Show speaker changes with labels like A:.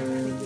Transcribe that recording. A: Amen.